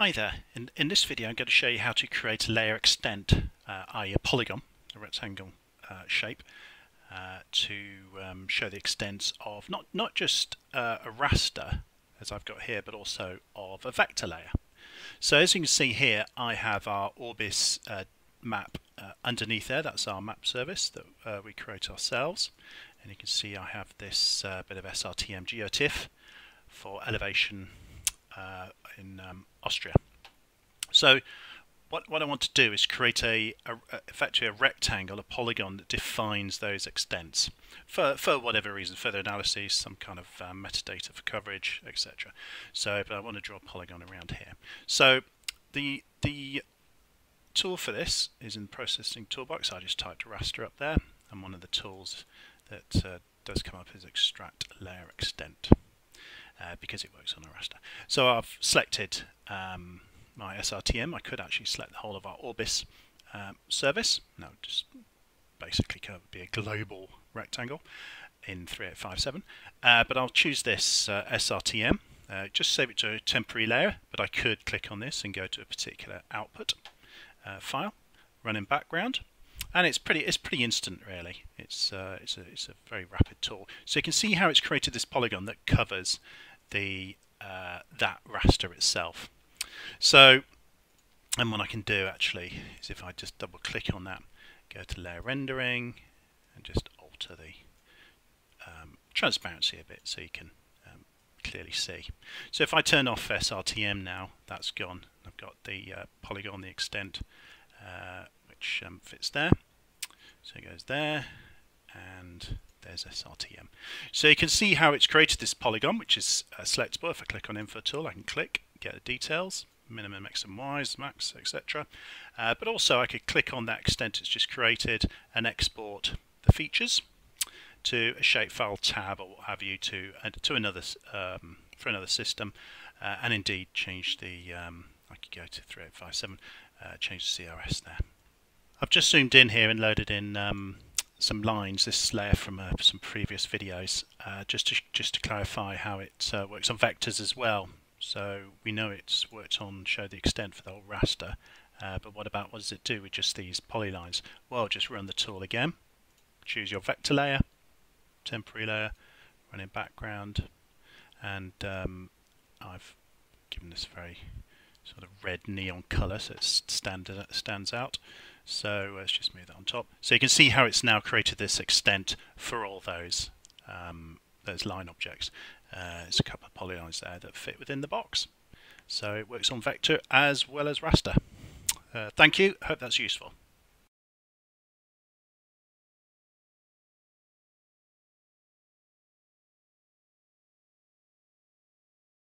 Hi there, in, in this video I'm going to show you how to create a layer extent, uh, i.e. a polygon, a rectangle uh, shape, uh, to um, show the extents of not, not just uh, a raster, as I've got here, but also of a vector layer. So as you can see here, I have our Orbis uh, map uh, underneath there, that's our map service that we create ourselves. And you can see I have this bit of SRTM GeoTIFF for elevation uh, in um, Austria. So what, what I want to do is create a, a, effectively a rectangle, a polygon that defines those extents for, for whatever reason, further analysis, some kind of um, metadata for coverage, etc. So but I want to draw a polygon around here. So the the tool for this is in the processing toolbox. I just typed raster up there, and one of the tools that uh, does come up is extract layer extent uh, because it works on a raster. So I've selected um, my SRTM. I could actually select the whole of our Orbis um, service. No, just basically be a global rectangle in 3857. Uh, but I'll choose this uh, SRTM. Uh, just save it to a temporary layer, but I could click on this and go to a particular output uh, file, run in background, and it's pretty it's pretty instant really. It's uh, it's a it's a very rapid tool. So you can see how it's created this polygon that covers the uh, that raster itself. So, and what I can do actually is if I just double click on that, go to layer rendering, and just alter the um, transparency a bit so you can um, clearly see. So if I turn off SRTM now, that's gone. I've got the uh, polygon, the extent, uh, which um, fits there. So it goes there, and there's SRTM. So you can see how it's created this polygon, which is uh, selectable. If I click on Info Tool, I can click, get the details, minimum, x and y's, max, etc. Uh, but also I could click on that extent it's just created and export the features to a shapefile tab or what have you to uh, to another um, for another system, uh, and indeed change the um, I could go to 3857, uh, change the CRS there. I've just zoomed in here and loaded in um, some lines, this layer from uh, some previous videos, uh, just to just to clarify how it uh, works on vectors as well. So we know it's worked on show the extent for the whole raster, uh, but what about what does it do with just these polylines? Well, just run the tool again, choose your vector layer, temporary layer, run in background, and um, I've given this very sort of red neon colour so it stand, stands out. So let's just move that on top. So you can see how it's now created this extent for all those um, those line objects. Uh, there's a couple of polylines there that fit within the box. So it works on vector as well as raster. Uh, thank you. Hope that's useful.